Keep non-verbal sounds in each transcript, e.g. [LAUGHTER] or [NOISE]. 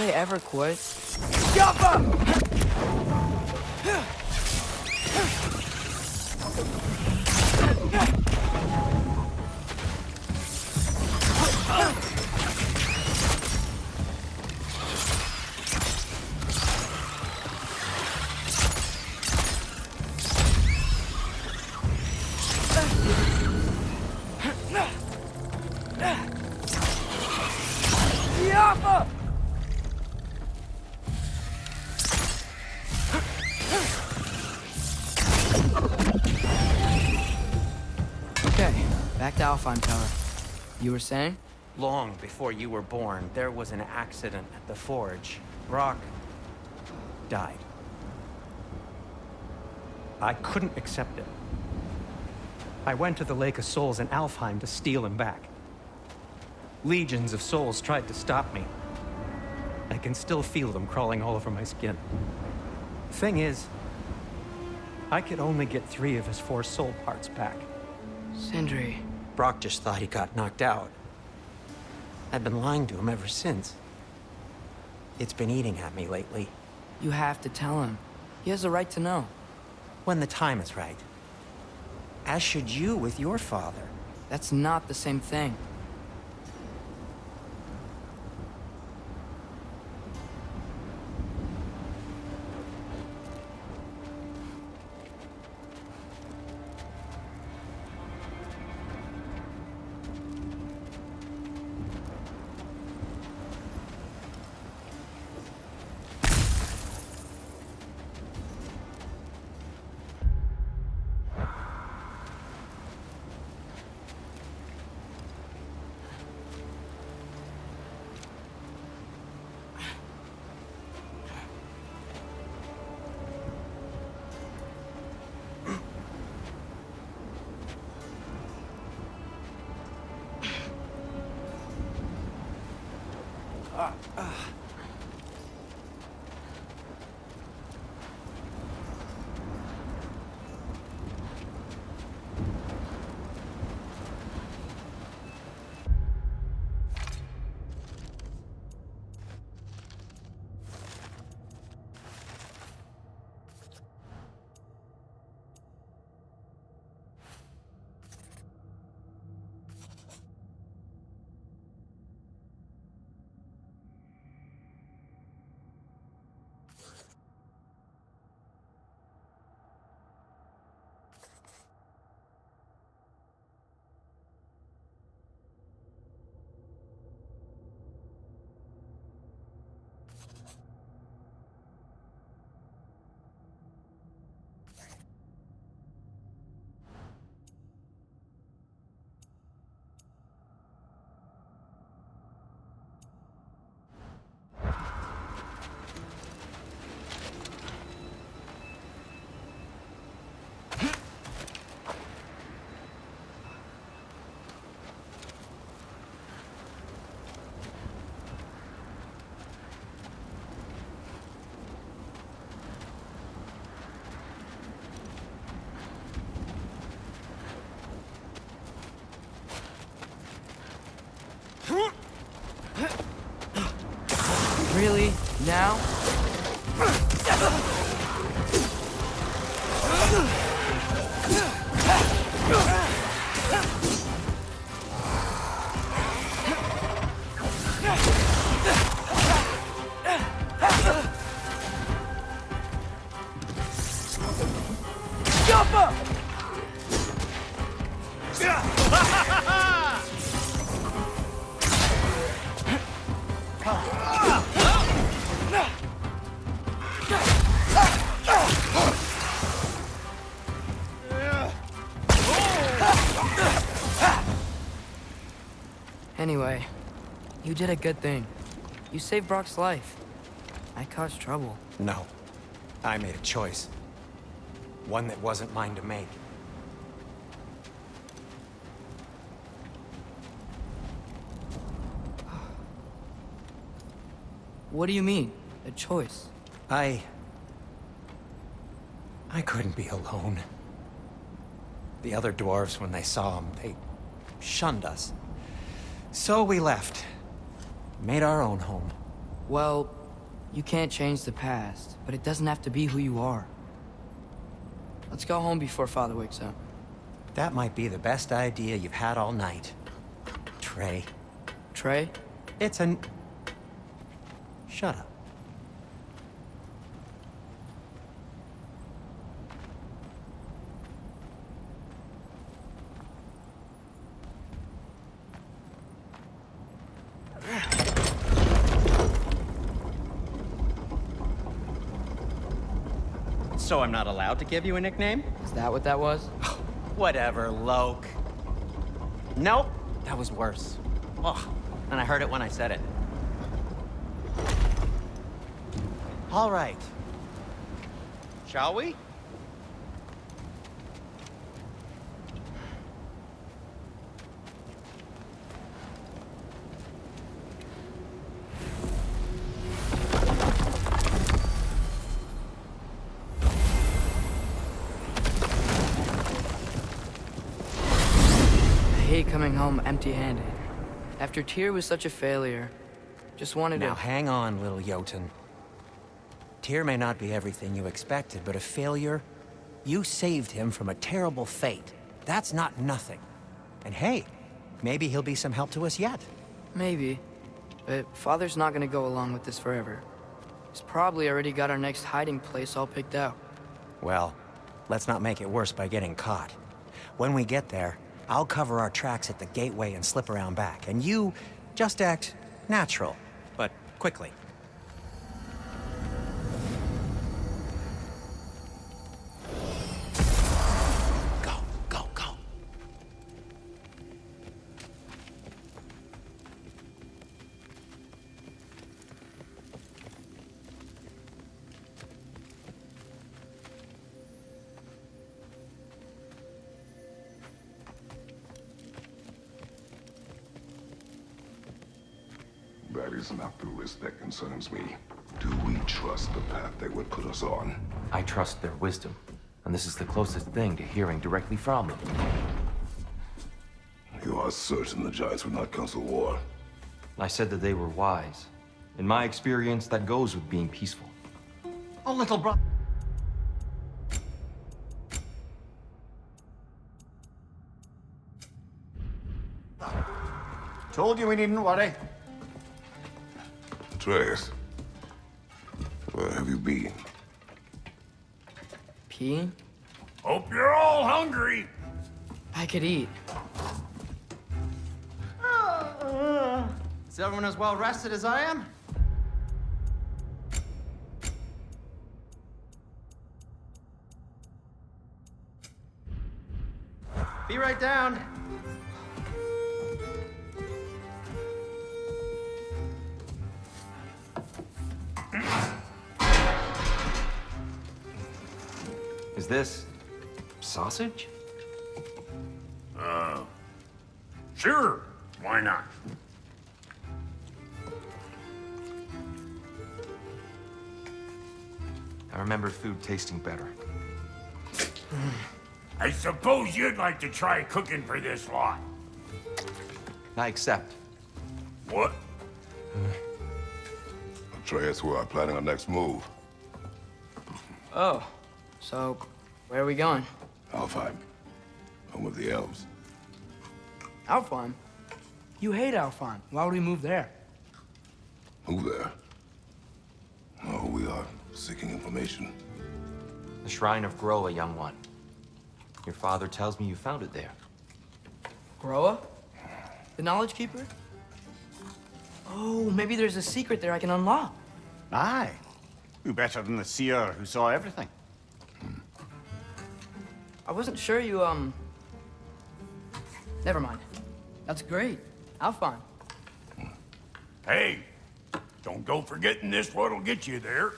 they ever quit? Okay, Alfheim Tower. You were saying? Long before you were born, there was an accident at the forge. Brock died. I couldn't accept it. I went to the Lake of Souls in Alfheim to steal him back. Legions of souls tried to stop me. I can still feel them crawling all over my skin. Thing is, I could only get three of his four soul parts back. Sindri. Brock just thought he got knocked out. I've been lying to him ever since. It's been eating at me lately. You have to tell him. He has the right to know. When the time is right. As should you with your father. That's not the same thing. Really? Now? You did a good thing. You saved Brock's life. I caused trouble. No. I made a choice. One that wasn't mine to make. [SIGHS] What do you mean? A choice? I... I couldn't be alone. The other dwarves, when they saw him, they shunned us. So we left. Made our own home. Well, you can't change the past, but it doesn't have to be who you are. Let's go home before Father wakes up. That might be the best idea you've had all night. Trey. Trey? It's an... Shut up. So I'm not allowed to give you a nickname? Is that what that was? [SIGHS] Whatever, Loki. Nope, that was worse. Oh, and I heard it when I said it. All right. Shall we? Home empty-handed. After Tyr was such a failure, just wanted Now to... hang on, little Jotun. Tyr may not be everything you expected, but a failure? You saved him from a terrible fate. That's not nothing. And hey, maybe he'll be some help to us yet. Maybe. But Father's not gonna go along with this forever. He's probably already got our next hiding place all picked out. Well, let's not make it worse by getting caught. When we get there, I'll cover our tracks at the gateway and slip around back, and you just act natural, but quickly. Concerns me. Do we trust the path they would put us on? I trust their wisdom, and this is the closest thing to hearing directly from them. You are certain the Giants would not counsel war? I said that they were wise. In my experience, that goes with being peaceful. Oh, little brother. Told you we needn't worry. Atreus, where have you been? Peeing? Hope you're all hungry. I could eat. Is everyone as well rested as I am? Be right down. This sausage? Uh, Sure, why not? I remember food tasting better. I suppose you'd like to try cooking for this lot. I accept. What? Atreus, we are planning our next move. Oh, so where are we going? Alfheim, home of the elves. Alfheim? You hate Alfheim. Why would we move there? Who there? Oh, we are seeking information. The Shrine of Groa, young one. Your father tells me you found it there. Groa? The Knowledge Keeper? Oh, maybe there's a secret there I can unlock. Aye. Who better than the seer who saw everything? I wasn't sure you, um... Never mind. That's great. Alfheim. Hey, don't go forgetting this what'll get you there.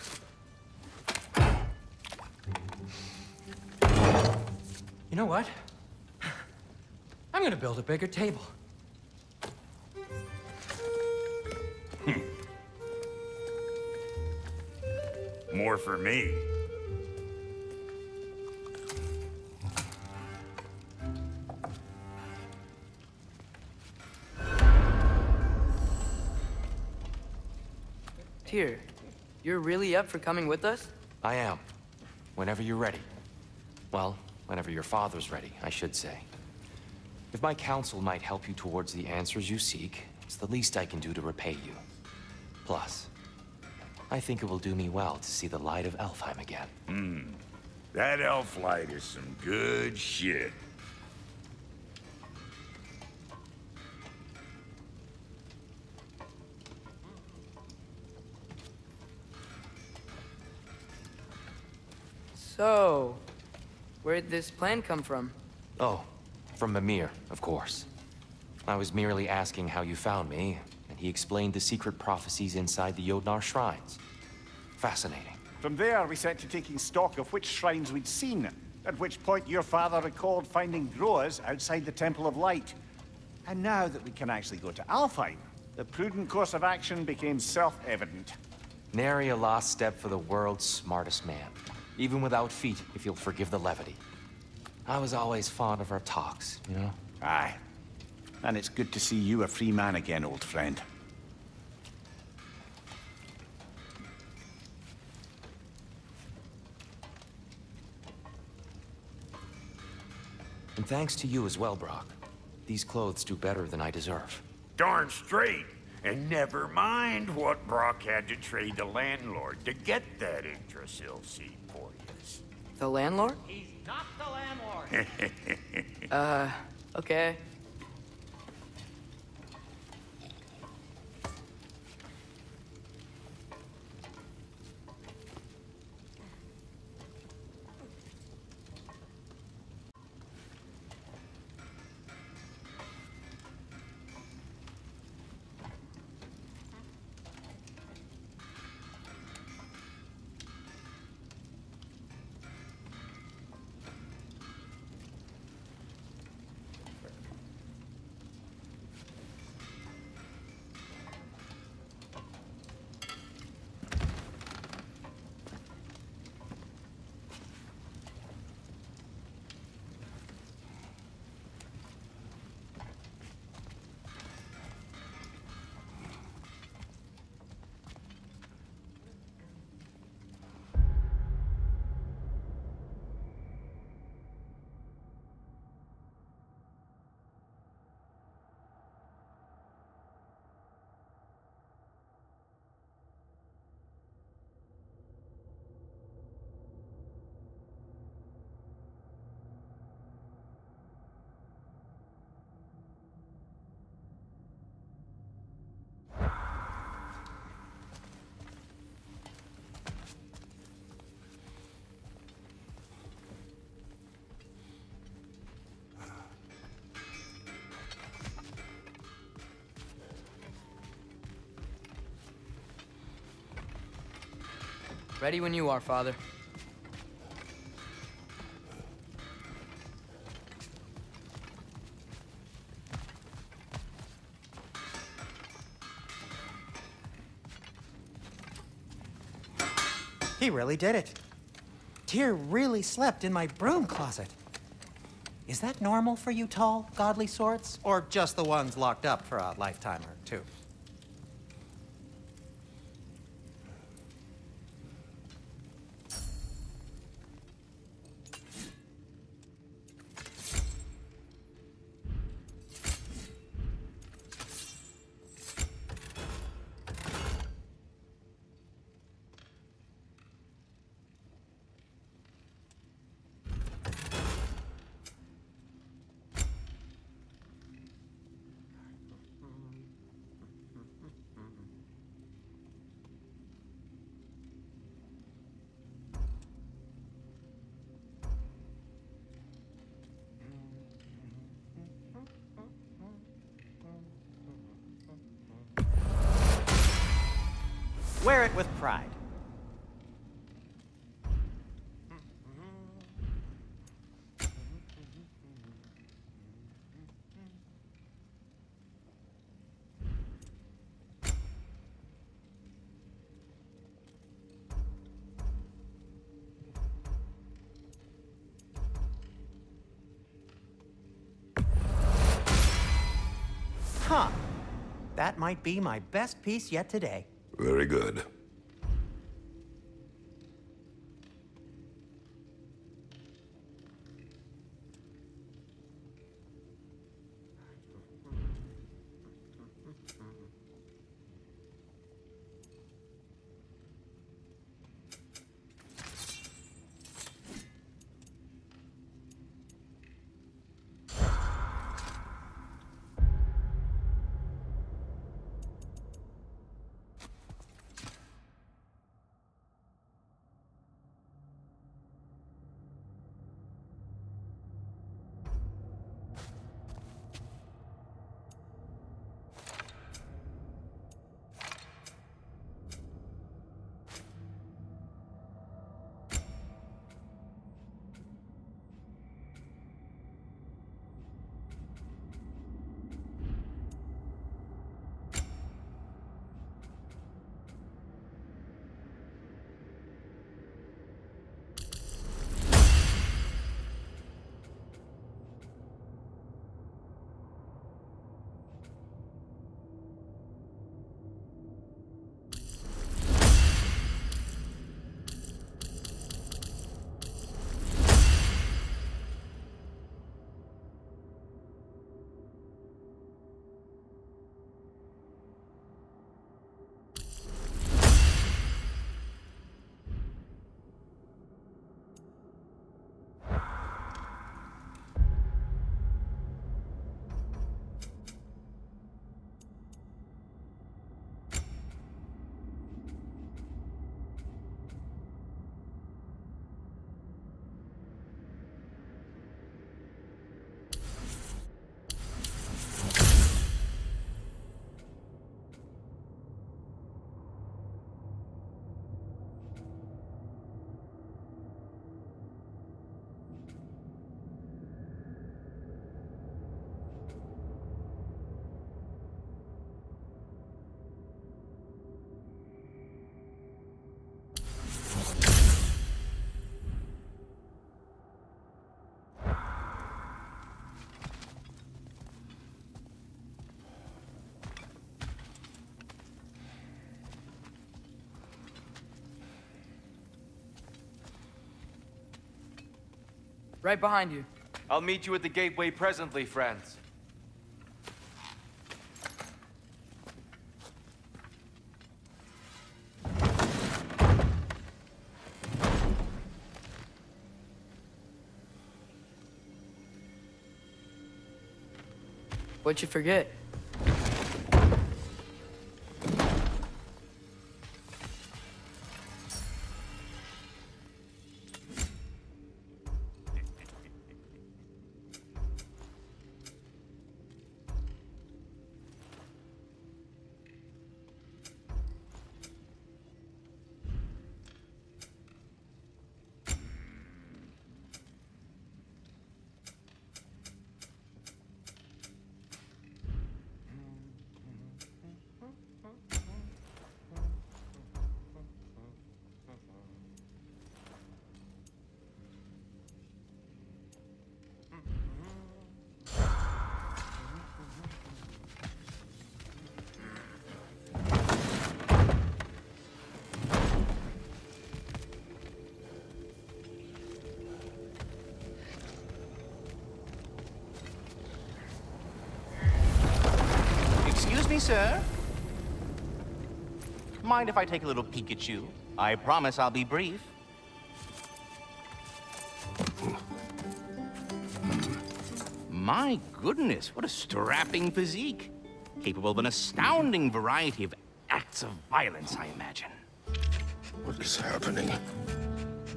You know what? [SIGHS] I'm gonna build a bigger table. More for me. Tyr, you're really up for coming with us? I am. Whenever you're ready. Well, whenever your father's ready, I should say. If my counsel might help you towards the answers you seek, it's the least I can do to repay you. Plus, I think it will do me well to see the light of Alfheim again. Hmm. That elf light is some good shit. So, where did this plan come from? Oh, from Mimir, of course. I was merely asking how you found me, and he explained the secret prophecies inside the Jötnar shrines. Fascinating. From there, we set to taking stock of which shrines we'd seen, at which point your father recalled finding Groas outside the Temple of Light. And now that we can actually go to Alfheim, the prudent course of action became self-evident. Nary a lost step for the world's smartest man. Even without feet, if you'll forgive the levity. I was always fond of our talks, you know? Aye. And it's good to see you a free man again, old friend. And thanks to you as well, Brock. These clothes do better than I deserve. Darn straight. And never mind what Brock had to trade the landlord to get that Yggdrasil seed for you. The landlord? He's not the landlord. [LAUGHS] Uh, okay. Ready when you are, father. He really did it. Tyr really slept in my broom closet. Is that normal for you tall, godly sorts? Or just the ones locked up for a lifetime Wear it with pride. Huh. That might be my best piece yet today. Very good. Right behind you. I'll meet you at the gateway presently, friends. What'd you forget? Sir. Mind if I take a little peek at you? I promise I'll be brief. My goodness, what a strapping physique. Capable of an astounding variety of acts of violence, I imagine. What is happening?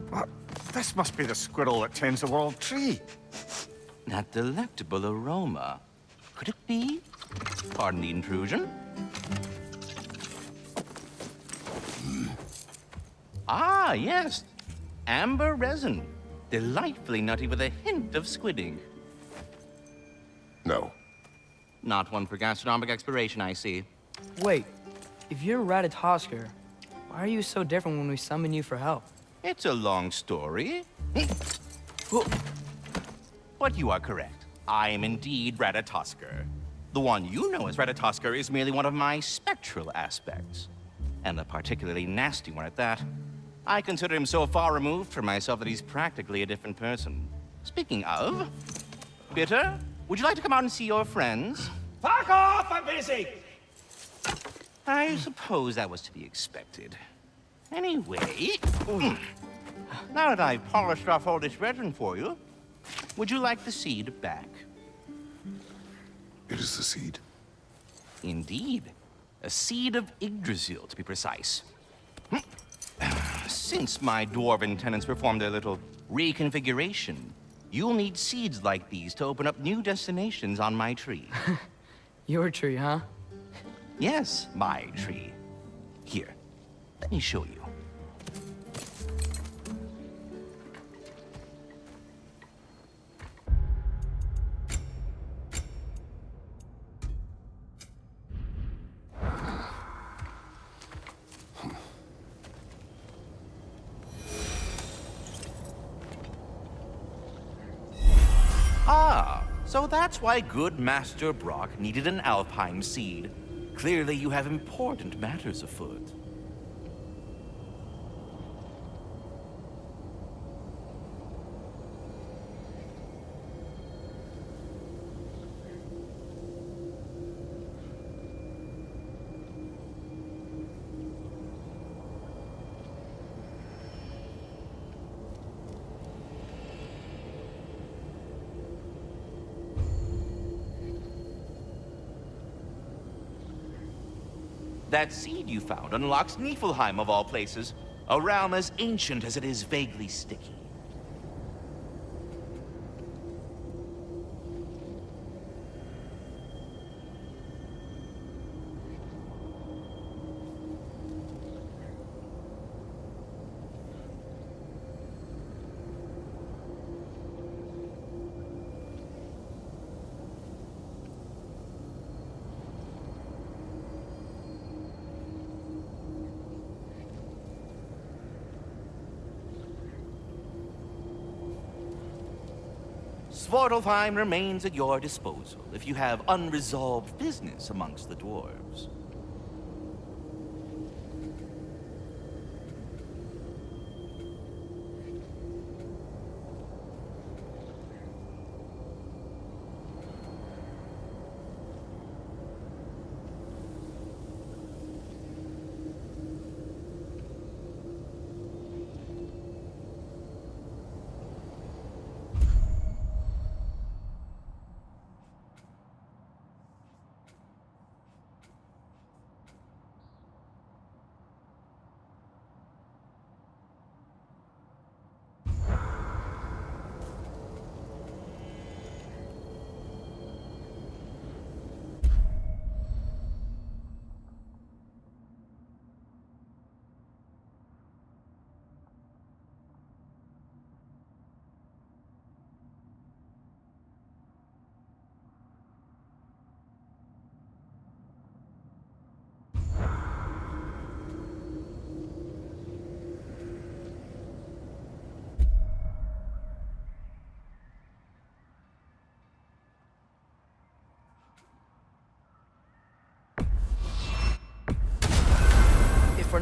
What? This must be the squirrel that tends the world tree. That delectable aroma. Could it be? Pardon the intrusion. Ah, yes. Amber resin. Delightfully nutty with a hint of squidding. No. Not one for gastronomic exploration, I see. Wait, if you're Ratatoskr, why are you so different when we summon you for help? It's a long story. but you are correct. I am indeed Ratatoskr. The one you know as Ratatoskr is merely one of my spectral aspects. And a particularly nasty one at that. I consider him so far removed from myself that he's practically a different person. Speaking of, Bitter, would you like to come out and see your friends? Fuck off! I'm busy! I suppose that was to be expected. Anyway, mm, now that I've polished off all this resin for you, would you like the seed back? It is the seed. Indeed. A seed of Yggdrasil, to be precise. [SIGHS] Since my dwarven tenants performed their little reconfiguration, you'll need seeds like these to open up new destinations on my tree. [LAUGHS] Your tree, huh? yes, my tree. Here, let me show you. Ah, so that's why good Master Brock needed an Alfheim seed. Clearly you have important matters afoot. That seed you found unlocks Niflheim of all places, a realm as ancient as it is vaguely sticky. Svartalfheim remains at your disposal if you have unresolved business amongst the dwarves.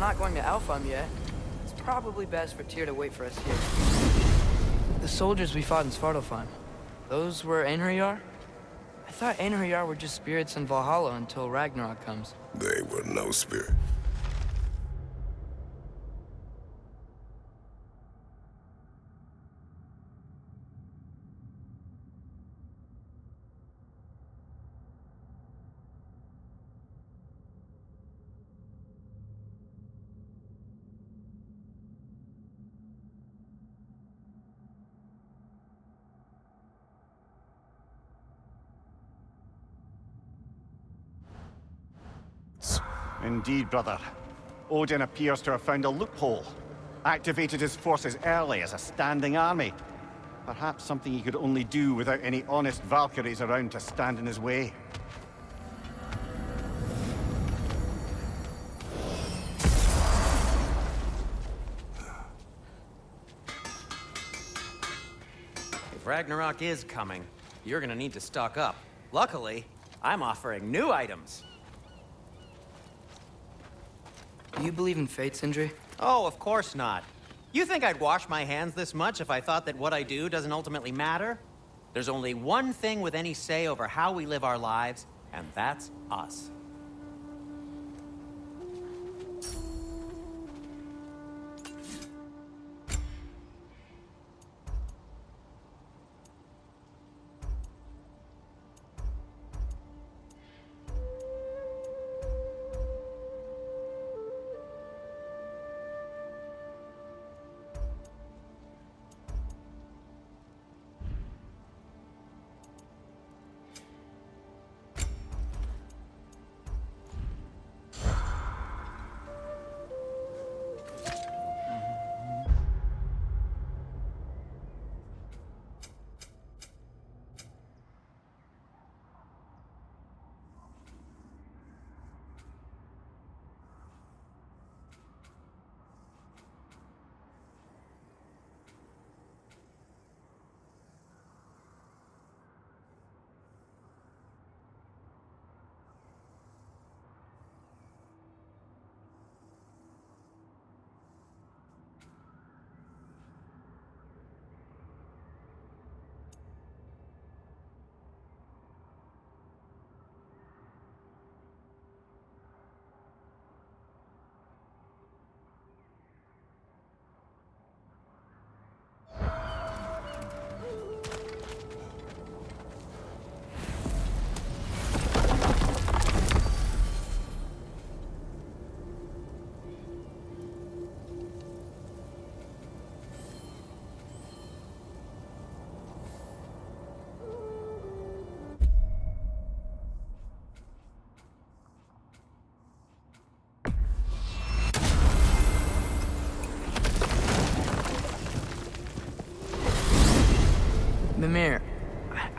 Not going to Alfheim yet, it's probably best for Tyr to wait for us here. The soldiers we fought in Svartalfheim, those were Einherjar? I thought Einherjar were just spirits in Valhalla until Ragnarok comes. They were no spirit. Indeed, brother. Odin appears to have found a loophole. Activated his forces early as a standing army. Perhaps something he could only do without any honest Valkyries around to stand in his way. If Ragnarok is coming, you're gonna need to stock up. Luckily, I'm offering new items. Do you believe in fate, Sindri? Oh, of course not. You think I'd wash my hands this much if I thought that what I do doesn't ultimately matter? There's only one thing with any say over how we live our lives, and that's us.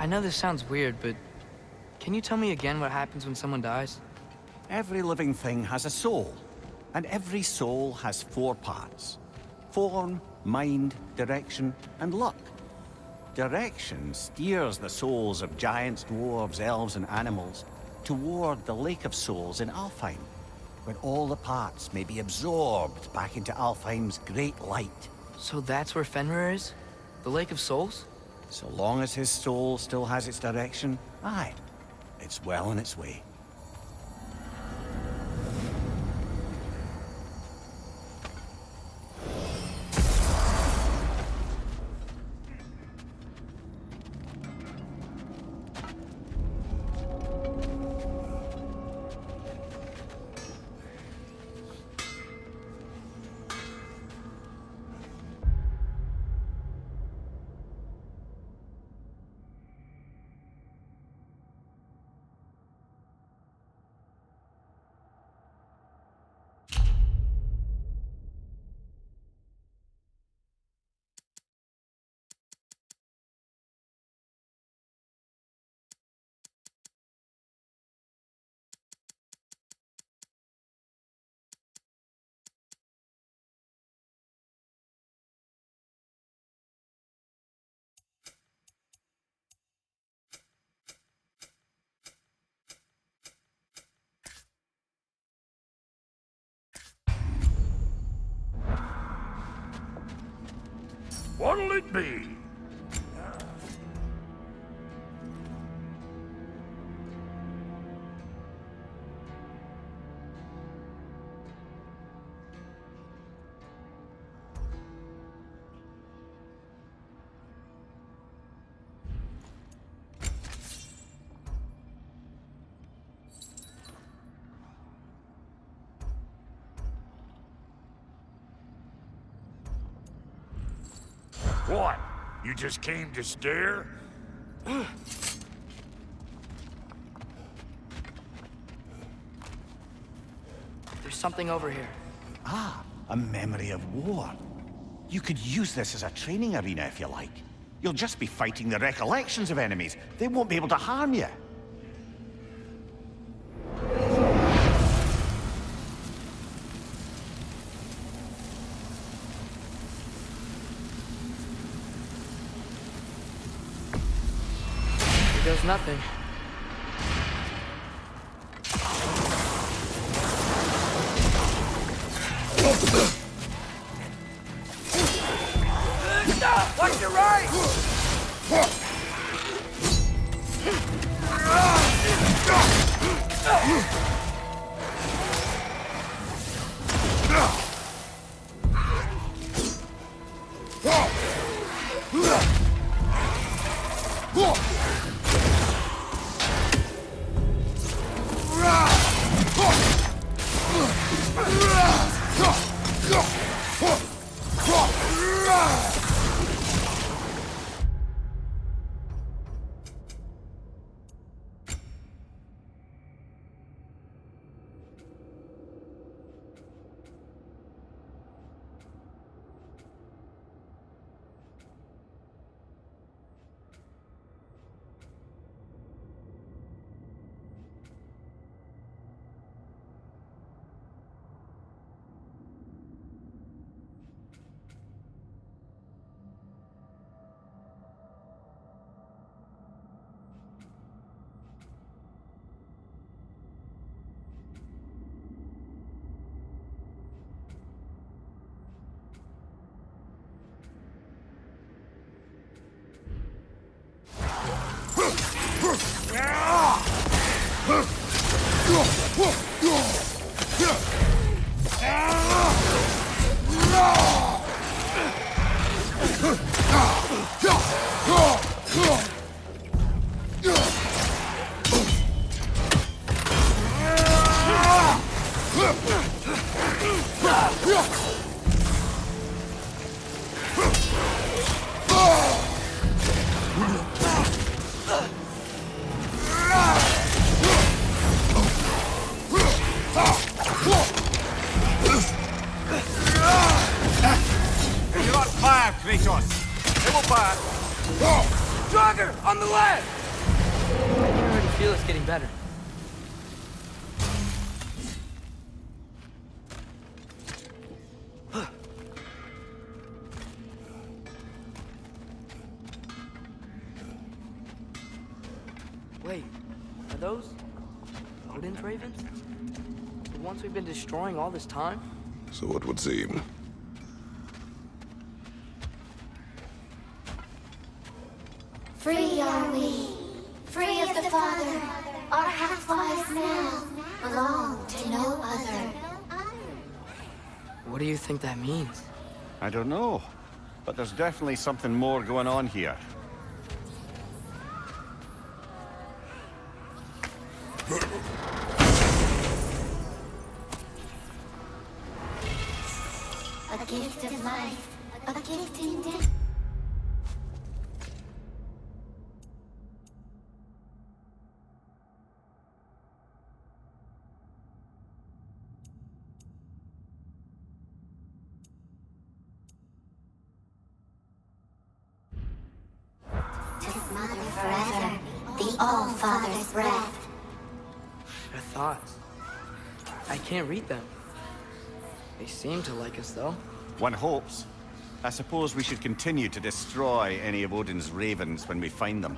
I- know this sounds weird, but can you tell me again what happens when someone dies? Every living thing has a soul, and every soul has four parts. Form, mind, direction, and luck. Direction steers the souls of giants, dwarves, elves, and animals toward the Lake of Souls in Alfheim, where all the parts may be absorbed back into Alfheim's great light. So that's where Fenrir is? The Lake of Souls? So long as his soul still has its direction, aye, it's well on its way. What'll it be? You just came to stare? There's something over here. Ah, a memory of war. You could use this as a training arena if you like. You'll just be fighting the recollections of enemies. They won't be able to harm you. Nothing. Kratos! They will fire! Draugr, on the left! I can already feel it's getting better. Wait, are those Odin's ravens? The ones we've been destroying all this time? So it would seem. Free are we, free of the Father. Our half-lives now belong to no other. What do you think that means? I don't know, but there's definitely something more going on here. Can't read them. They seem to like us, though. One hopes. I suppose we should continue to destroy any of Odin's ravens when we find them.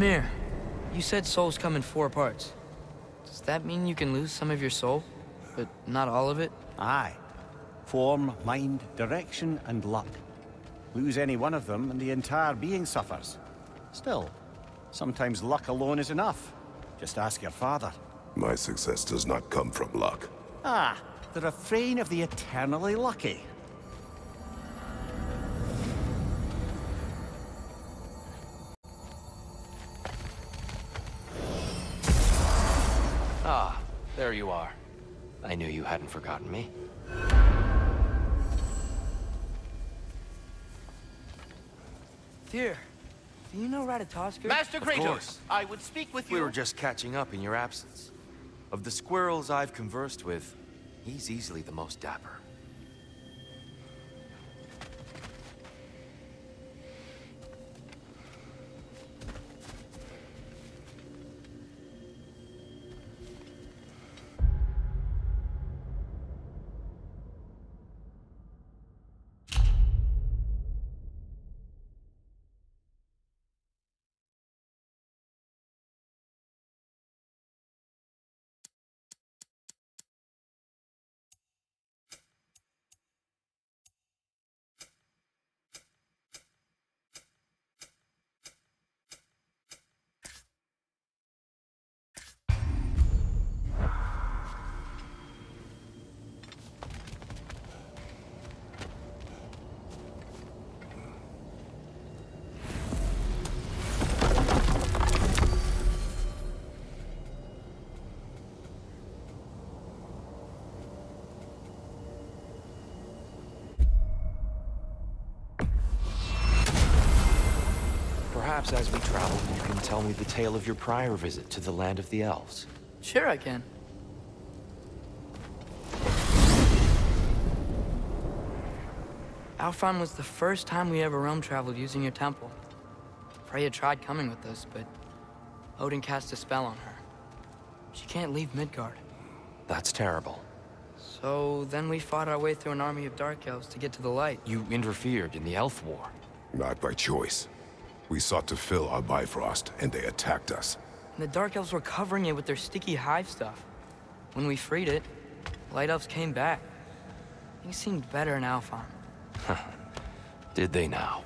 Mimir, you said souls come in four parts. Does that mean you can lose some of your soul, but not all of it? Aye. Form, mind, direction, and luck. Lose any one of them, and the entire being suffers. Still, sometimes luck alone is enough. Just ask your father. My success does not come from luck. Ah, the refrain of the eternally lucky. There you are. I knew you hadn't forgotten me. Dear, do you know Ratatoskr? Master Of Kratos. I would speak with you. We were just catching up in your absence. Of the squirrels I've conversed with, he's easily the most dapper. Perhaps as we travel, you can tell me the tale of your prior visit to the land of the elves. Sure I can. Alfheim was the first time we ever realm traveled using your temple. Freya tried coming with us, but Odin cast a spell on her. She can't leave Midgard. That's terrible. So then we fought our way through an army of dark elves to get to the light. You interfered in the Elf War. Not by choice. We sought to fill our Bifrost, and they attacked us. And the dark elves were covering it with their sticky hive stuff. When we freed it, light elves came back. Things seemed better in Alfheim. [LAUGHS] Did they now?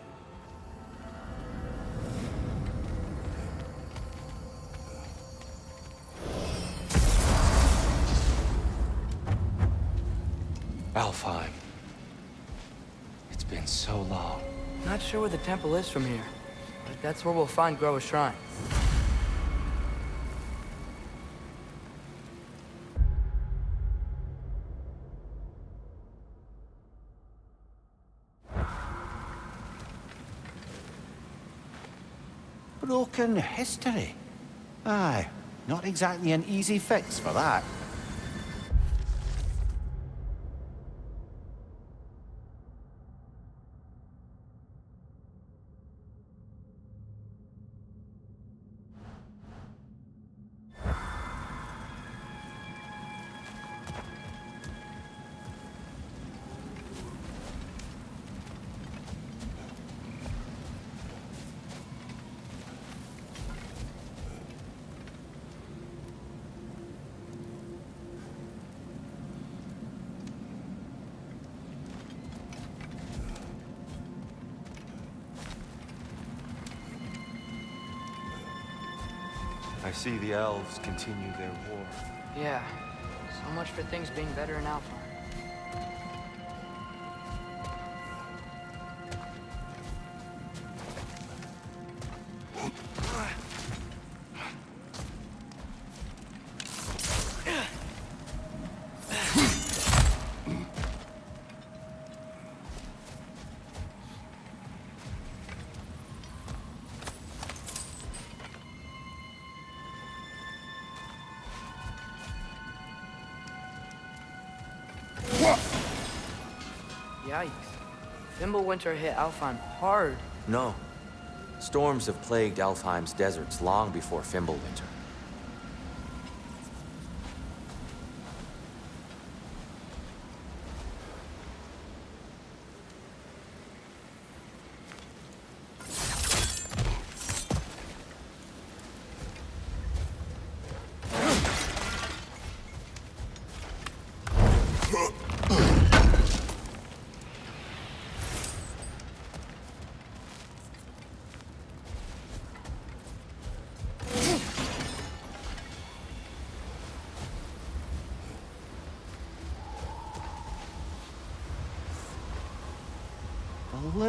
Alfheim. It's been so long. Not sure where the temple is from here, but that's where we'll find Groa's shrine. Broken history. Aye, not exactly an easy fix for that. See the elves continue their war. Yeah, so much for things being better in Alfheim. Fimbulwinter hit Alfheim hard. No. Storms have plagued Alfheim's deserts long before Fimbulwinter.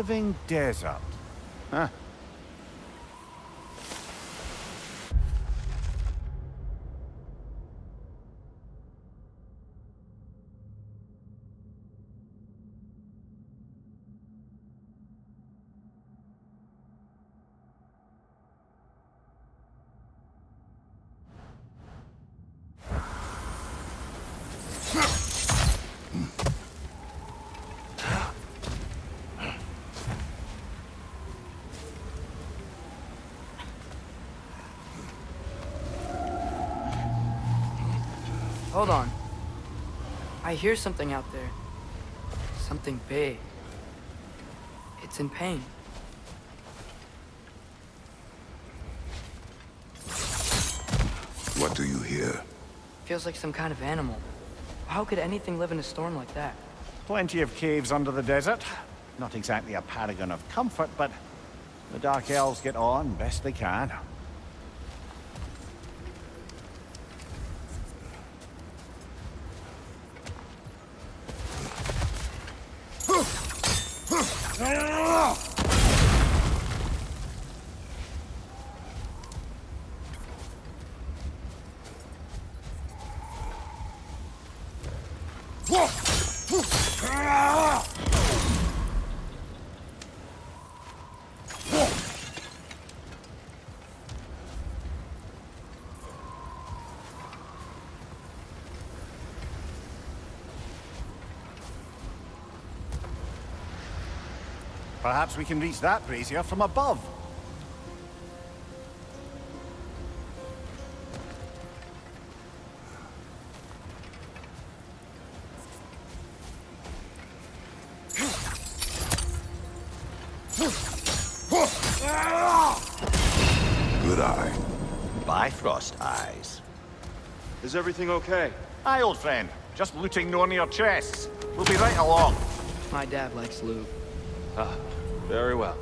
Living desert. Hold on. I hear something out there. Something big. It's in pain. What do you hear? Feels like some kind of animal. How could anything live in a storm like that? Plenty of caves under the desert. Not exactly a paragon of comfort, but the Dark Elves get on best they can. Perhaps we can reach that brazier from above. Good eye. Bifrost eyes. Is everything okay? Aye, old friend. Just looting no near chests. We'll be right along. My dad likes loot. Ah, very well.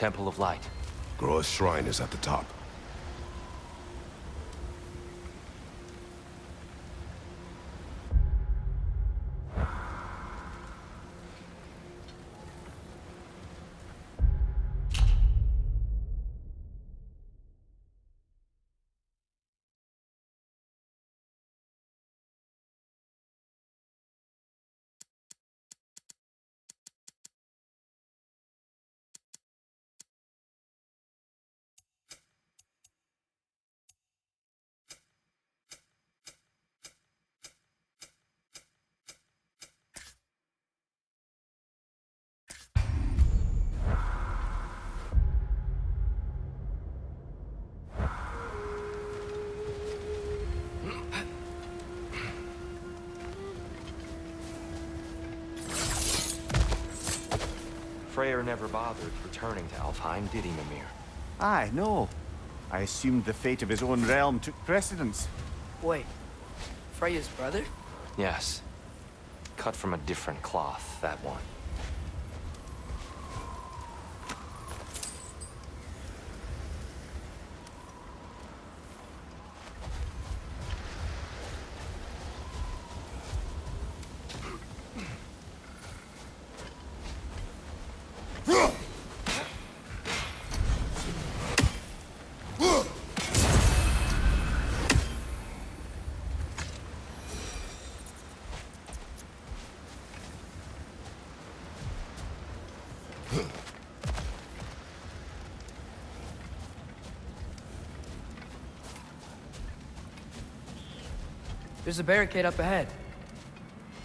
Temple of Light. Groa's shrine is at the top. Freyr never bothered returning to Alfheim, did he, Mimir? Aye, no. I assumed the fate of his own realm took precedence. Wait. Freya's brother? Yes. Cut from a different cloth, that one. There's a barricade up ahead.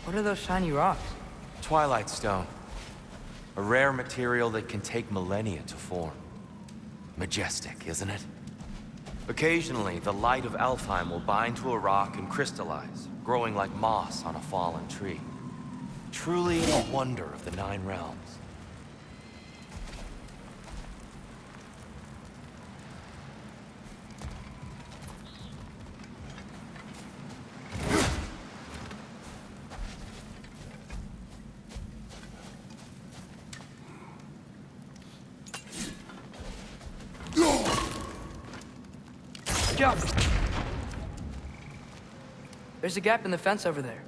What are those shiny rocks? Twilight Stone. A rare material that can take millennia to form. Majestic, isn't it? Occasionally, the light of Alfheim will bind to a rock and crystallize, growing like moss on a fallen tree. Truly a wonder of the Nine Realms. There's a gap in the fence over there.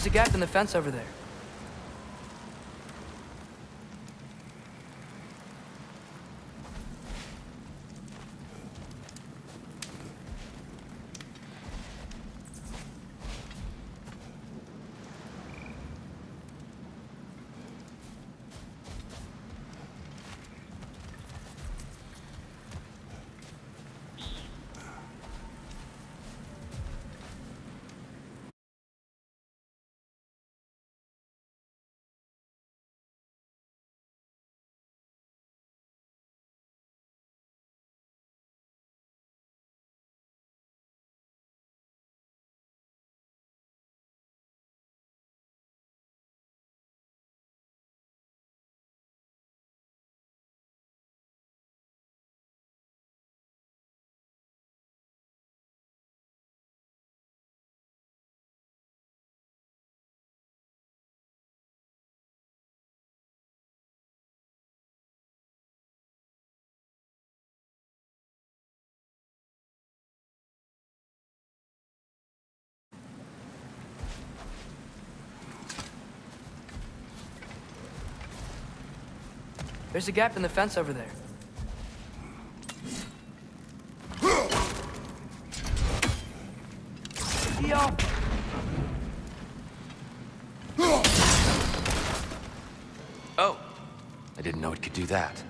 There's a gap in the fence over there. There's a gap in the fence over there. Oh, I didn't know it could do that.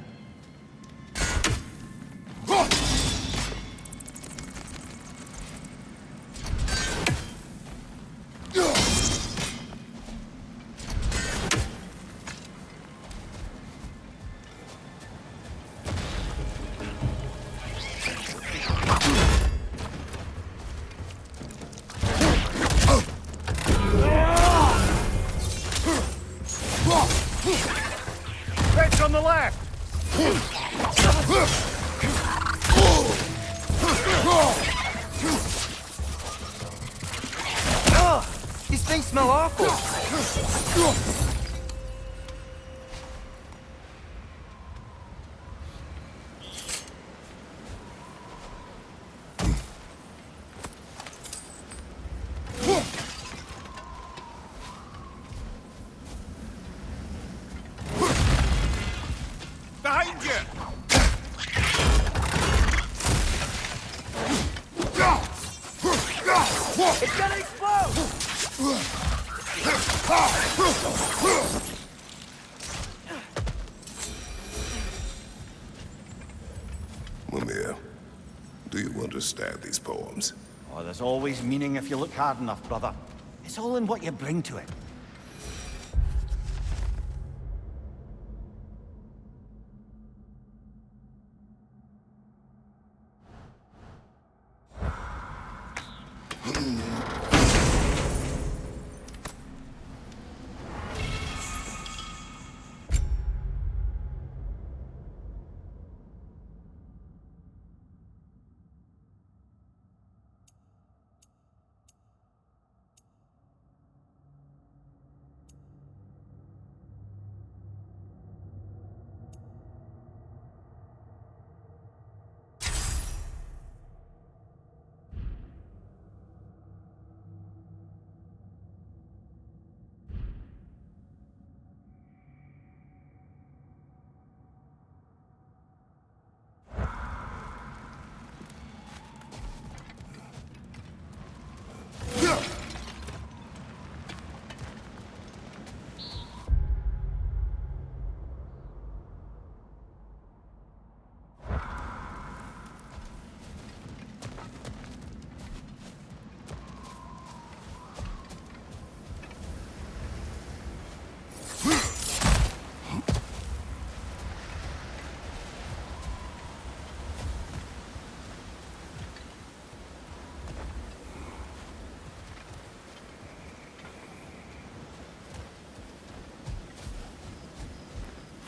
Understand these poems? Oh, there's always meaning if you look hard enough, brother. It's all in what you bring to it.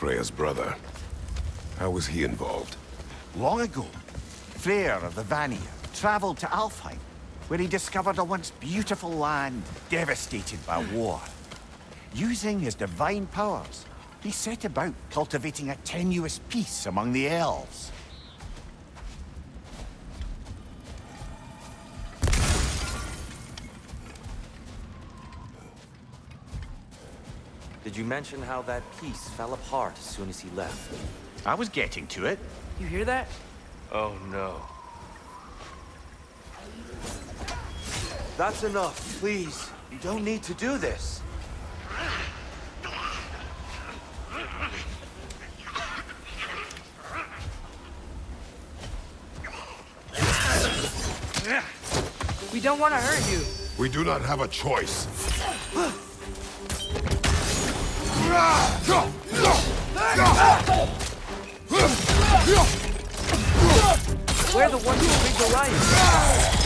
Freya's brother. How was he involved? Long ago, Freyr of the Vanir traveled to Alfheim, where he discovered a once beautiful land devastated by hmm. war. Using his divine powers, he set about cultivating a tenuous peace among the elves. Did you mention how that peace fell apart as soon as he left? I was getting to it. You hear that? Oh no. That's enough, please. You don't need to do this. We don't want to hurt you. We do not have a choice. We're the ones who read the light.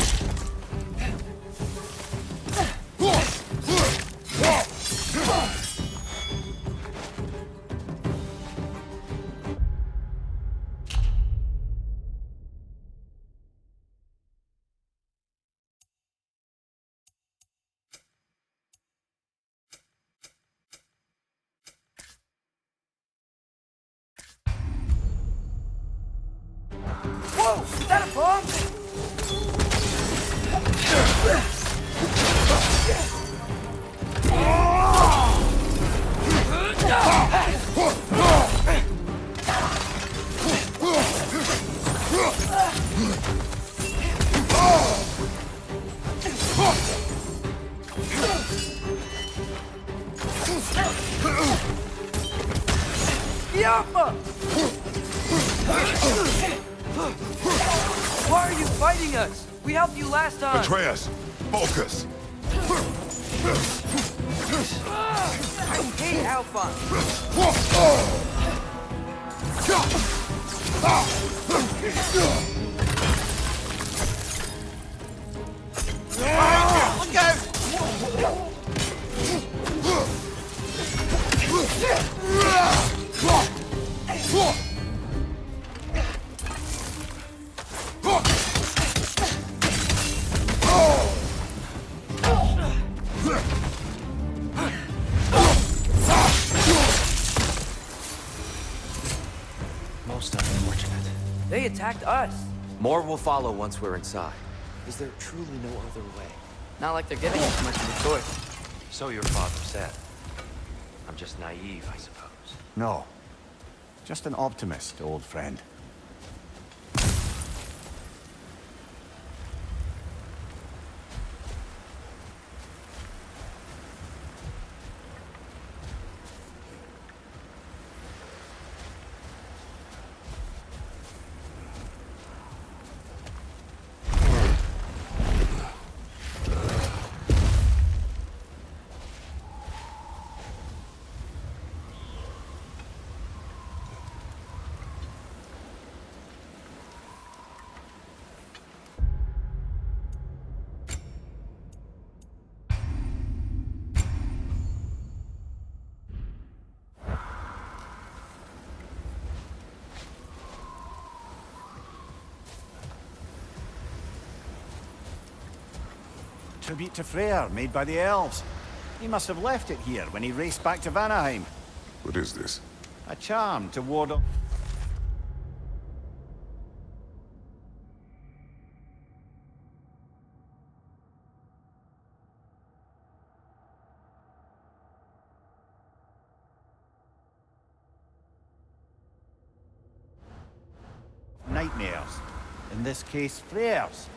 Attacked us. More will follow once we're inside. Is there truly no other way? Not like they're giving us much of a choice. So your father said. I'm just naive, I suppose. No. Just an optimist, old friend. Tribute to Freyr, made by the elves. He must have left it here when he raced back to Vanaheim. What is this? A charm to ward off... Nightmares. In this case, Freyr's.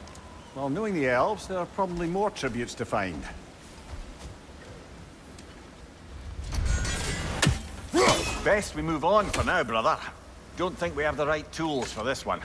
Well, knowing the elves, there are probably more tributes to find. Best we move on for now, brother. Don't think we have the right tools for this one.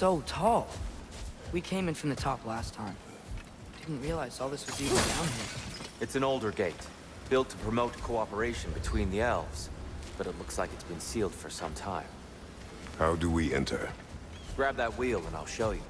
So tall. We came in from the top last time. Didn't realize all this was even down here. It's an older gate, built to promote cooperation between the elves. But it looks like it's been sealed for some time. How do we enter? Grab that wheel and I'll show you.